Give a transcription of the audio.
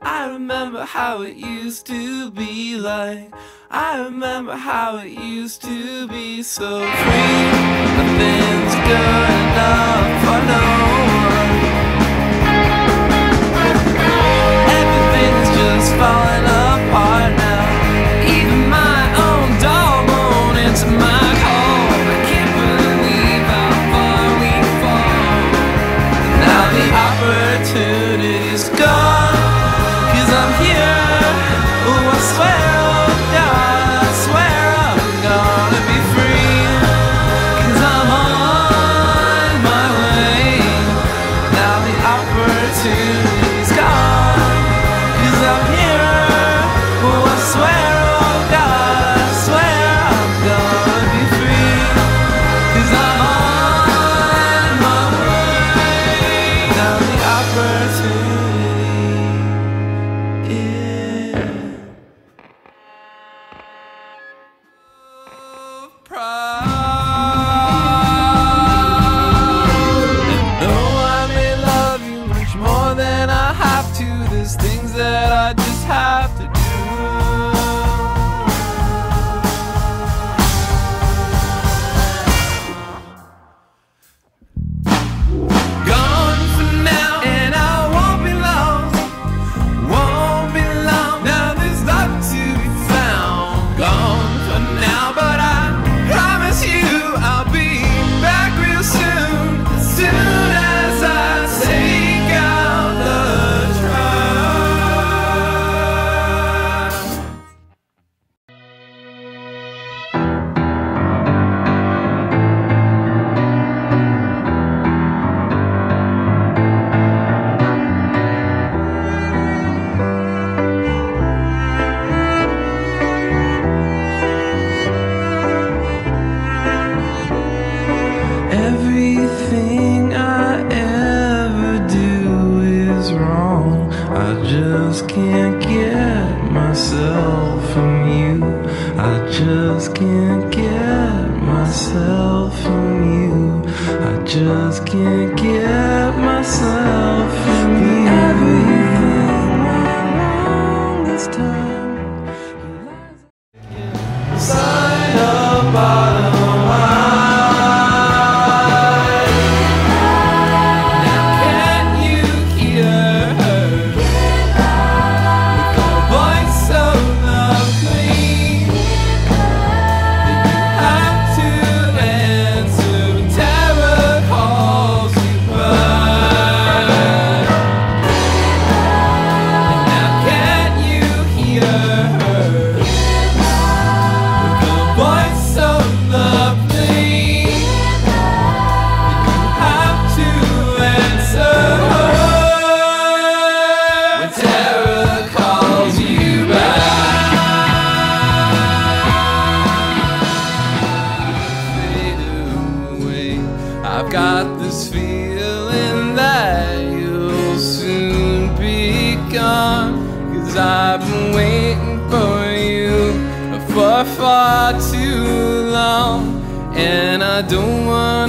I remember how it used to be like. I remember how it used to be so free. Nothing's good enough for no one. I just can't get myself from you. I just can't get myself from you. I just can't get I've got this feeling that you'll soon be gone Cause I've been waiting for you for far too long And I don't want